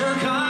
your kind.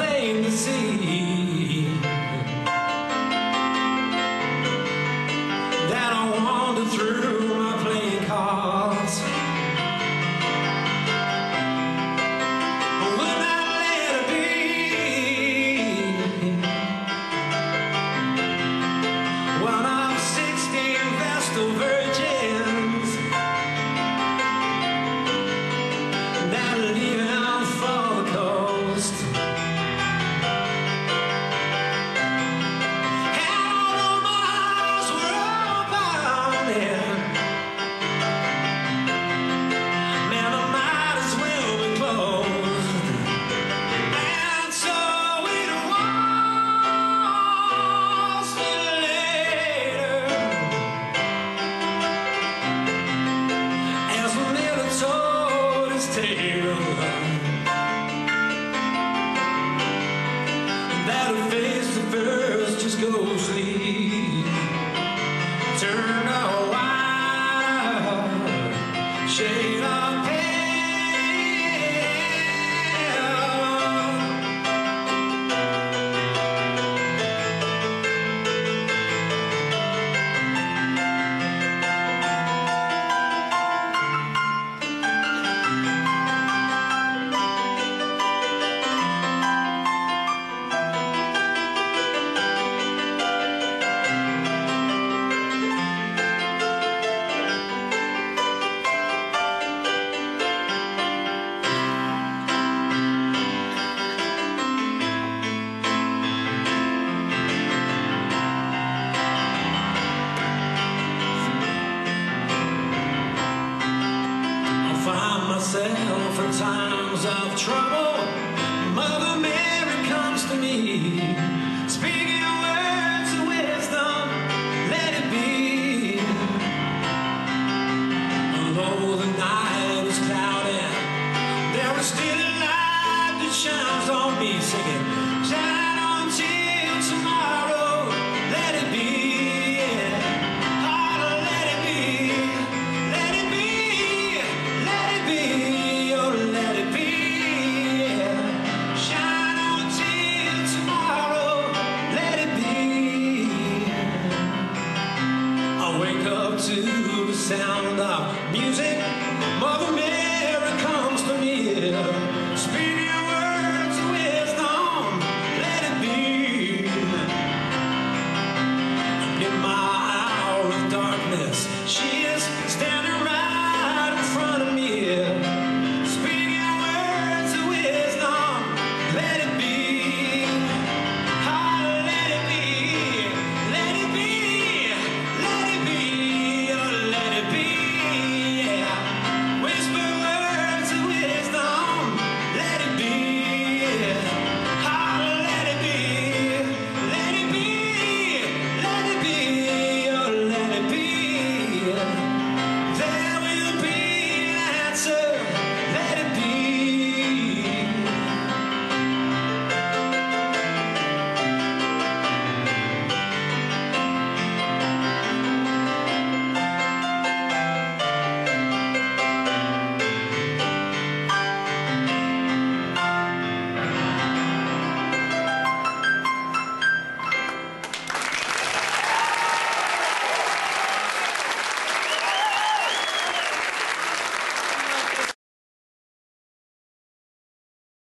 plain to see. sleep. Turn a wide shade for times of trouble, Mother Mary comes to me. to the sound of music. Mother Mary comes to me.